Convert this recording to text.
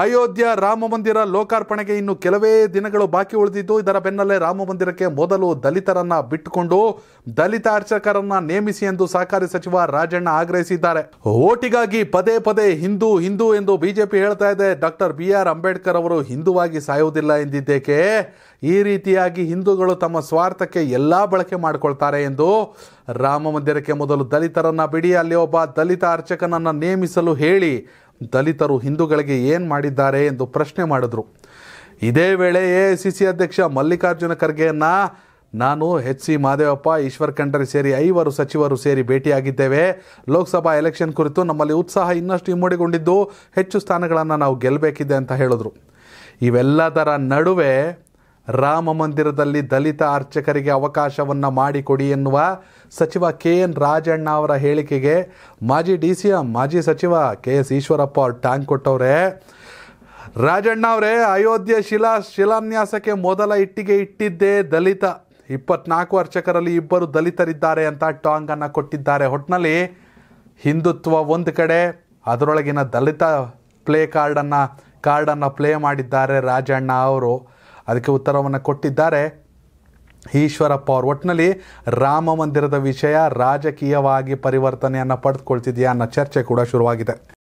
ಅಯೋಧ್ಯ ರಾಮ ಮಂದಿರ ಲೋಕಾರ್ಪಣೆಗೆ ಇನ್ನು ಕೆಲವೇ ದಿನಗಳು ಬಾಕಿ ಉಳಿದಿದ್ದು, ಇದರ ಬೆನ್ನಲ್ಲೇ ರಾಮ ಮಂದಿರಕ್ಕೆ ಮೊದಲು ದಲಿತರನ್ನ ಬಿಟ್ಟುಕೊಂಡು ದಲಿತ ಅರ್ಚಕರನ್ನ ನೇಮಿಸಿ ಎಂದು ಸಹಕಾರಿ ಸಚಿವ ರಾಜಣ್ಣ ಆಗ್ರಹಿಸಿದ್ದಾರೆ. ಓಟಿಗಾಗಿ ಪದೇ ಪದೇ ಹಿಂದೂ ಹಿಂದೂ ಎಂದು ಬಿಜೆಪಿ ಹೇಳ್ತಾ ಇದೆ. ಡಾಕ್ಟರ್ ಬಿ ಆರ್ ಅಂಬೇಡ್ಕರ್ ಅವರು ಹಿಂದುವಾಗಿ ಸಾಯುವುದಿಲ್ಲ ಎಂದಿದ್ದೇಕೆ? ಈ ರೀತಿಯಾಗಿ ಹಿಂದೂಗಳು ತಮ್ಮ ಸ್ವಾರ್ಥಕ್ಕೆ ಎಲ್ಲ ಬಳಕೆ ಮಾಡಿಕೊಳ್ತಾರೆ ಎಂದು ರಾಮ ಮಂದಿರಕ್ಕೆ ಮೊದಲು ದಲಿತರನ್ನ ಬಿಡಿ, ಅಲ್ಲಿ ಒಬ್ಬ ದಲಿತ ಅರ್ಚಕನನ್ನ ನೇಮಿಸಲು ಹೇಳಿ ದಲಿತರು ಹಿಂದೂಗಳಿಗೆ ಏನು ಮಾಡಿದ್ದಾರೆ ಎಂದು ಪ್ರಶ್ನೆ ಮಾಡಿದರು. ಇದೇ ವೇಳೆ ಎ ಸಿ ಸಿ ಅಧ್ಯಕ್ಷ ಮಲ್ಲಿಕಾರ್ಜುನ ಖರ್ಗೆಯನ್ನ ನಾನು ಎಚ್ ಸಿ ಮಾದೇವಪ್ಪ, ಈಶ್ವರ್ ಖಂಡ್ರೆ ಸೇರಿ ಐವರು ಸಚಿವರು ಸೇರಿ ಭೇಟಿಯಾಗಿದ್ದೇವೆ. ಲೋಕಸಭಾ ಎಲೆಕ್ಷನ್ ಕುರಿತು ನಮ್ಮಲ್ಲಿ ಉತ್ಸಾಹ ಇನ್ನಷ್ಟು ಇಮ್ಮಡಿಗೊಂಡಿದ್ದು ಹೆಚ್ಚು ಸ್ಥಾನಗಳನ್ನು ನಾವು ಗೆಲ್ಲಬೇಕಿದೆ ಅಂತ ಹೇಳಿದ್ರು. ಇವೆಲ್ಲದರ ನಡುವೆ ರಾಮ ಮಂದಿರದಲ್ಲಿ ದಲಿತ ಅರ್ಚಕರಿಗೆ ಅವಕಾಶವನ್ನು ಮಾಡಿಕೊಡಿ ಎನ್ನುವ ಸಚಿವ ಕೆ ಎನ್ ರಾಜಣ್ಣ ಅವರ ಹೇಳಿಕೆಗೆ ಮಾಜಿ ಡಿ ಸಿ ಎಂ ಮಾಜಿ ಸಚಿವ ಕೆ ಎಸ್ ಈಶ್ವರಪ್ಪ ಅವ್ರು ಟ್ಯಾಂಕ್ ಕೊಟ್ಟವ್ರೆ. ರಾಜಣ್ಣ ಅವರೇ, ಅಯೋಧ್ಯೆ ಶಿಲಾ, ಶಿಲಾನ್ಯಾಸಕ್ಕೆ ಮೊದಲ ಇಟ್ಟಿಗೆ ಇಟ್ಟಿದ್ದೇ ದಲಿತ. ಇಪ್ಪತ್ನಾಲ್ಕು ಅರ್ಚಕರಲ್ಲಿ ಇಬ್ಬರು ದಲಿತರಿದ್ದಾರೆ ಅಂತ ಟಾಂಗನ್ನು ಕೊಟ್ಟಿದ್ದಾರೆ. ಒಟ್ಟಿನಲ್ಲಿ ಹಿಂದುತ್ವ ಒಂದು ಕಡೆ, ಅದರೊಳಗಿನ ದಲಿತ ಪ್ಲೇ ಕಾರ್ಡನ್ನು ಕಾರ್ಡನ್ನು ಪ್ಲೇ ಮಾಡಿದ್ದಾರೆ ರಾಜಣ್ಣ ಅವರು. ಅದಕ್ಕೆ ಉತ್ತರವನ್ನು ಕೊಟ್ಟಿದ್ದಾರೆ. ಈಶ್ವರಪ್ಪ ಅವ್ರ ಒಟ್ಟಿನಲ್ಲಿ ರಾಮ ಮಂದಿರದ ವಿಷಯ ರಾಜಕೀಯವಾಗಿ ಪರಿವರ್ತನೆಯನ್ನು ಪಡೆದುಕೊಳ್ತಿದೆಯಾ ಅನ್ನೋ ಚರ್ಚೆ ಕೂಡ ಶುರುವಾಗಿದೆ.